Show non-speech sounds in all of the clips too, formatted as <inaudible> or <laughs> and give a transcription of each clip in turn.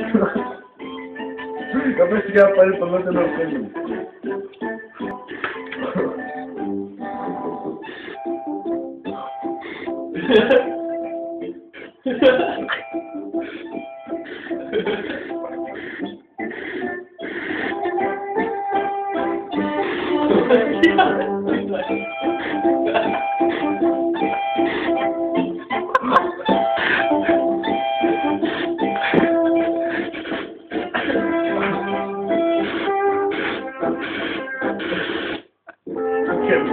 <laughs> Já bych si dělal tady tohle ten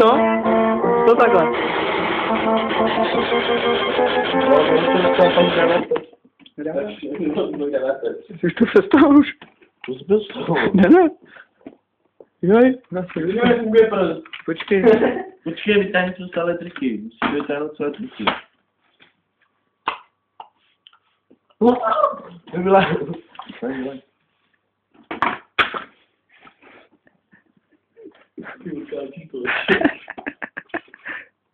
Co? Co takhle? Jsi to přestal už? To jsi bez toho. Ne, ne. Joj, počkej. <laughs> Počkej, vytáhni to stále triky. Musíš vytáhnout své triky. Nebyla. <laughs>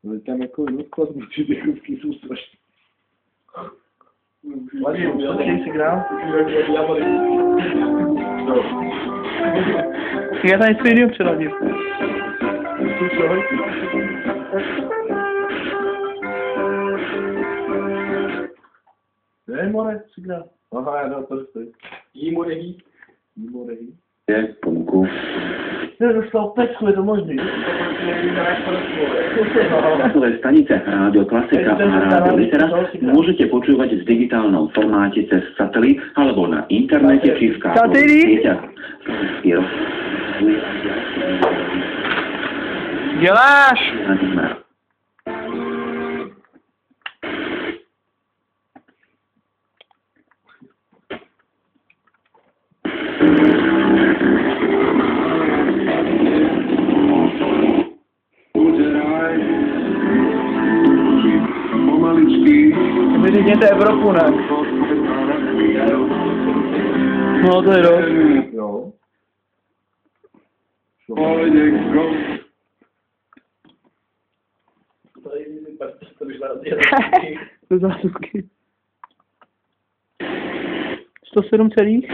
Ale tam jako nutko zbytí ty chůvky jsou strašné. Počkej si grám. Já tady jiného přeladím. Ne, more, si. Aha, já dal prsty. Jí more jí. Jí more jí. je pomku. Pecku, je to možný. Časové stanice Rádio Klasika a Rádio Litera môžete počúvať v digitálnom formáte cez satelit alebo na internete či v káblových sieťach. Děláš? Vyřešněte Evropu, ne? No to je dost. Jo. Do zásuvky. 107 celých?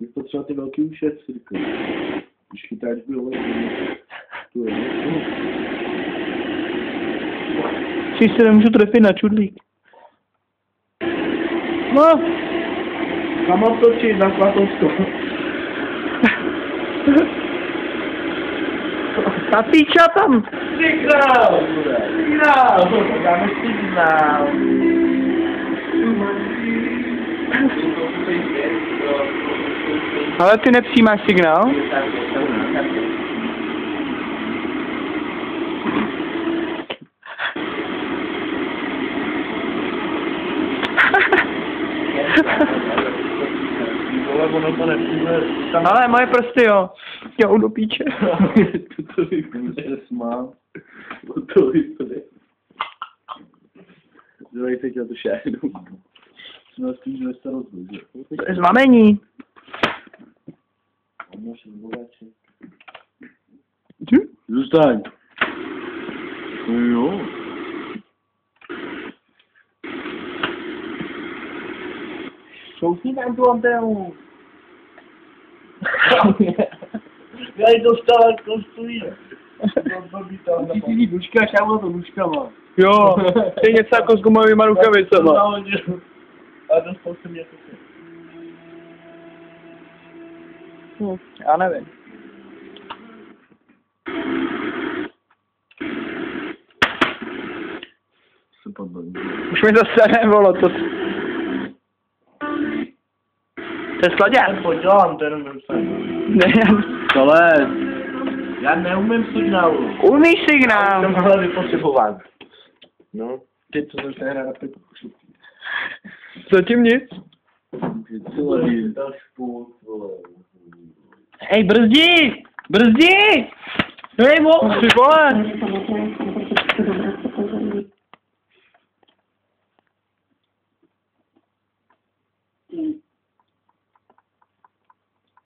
Je potřeba ty velký ušet. Když chytáš bylo, tu je. Čiž se nemůžu trefit na čudlík. No, Kam mám točit? Na Svatovsko. ta píča tam. Signál! Signál! Dáme signál. Ale ty nepřijímáš signál? Vole, ono to nepřijde. Tam Ale moje prsty jo. Jo, do píče. to vypadá, smál. To já to rozhodli. To je znamení. Zůstaň. Jo. Tam tu antenu. <laughs> Já ji dostal, to stojí. Ty si duška, šámo to duškama. Jo, <laughs> to je něco jako s gumovými rukavicema. A dostal jsem něco. Hm, já nevím. Už mi zase nevolo, to... To je sladěn. Podělám ten website. Ne, Tohle, Já neumím signálu. umíš signál. Jsem hlavně potřebován. No, ty to zase hra na pipu. Zatím nic. Ej, brzdí! Brzdí! Hej, mo! Ty vole.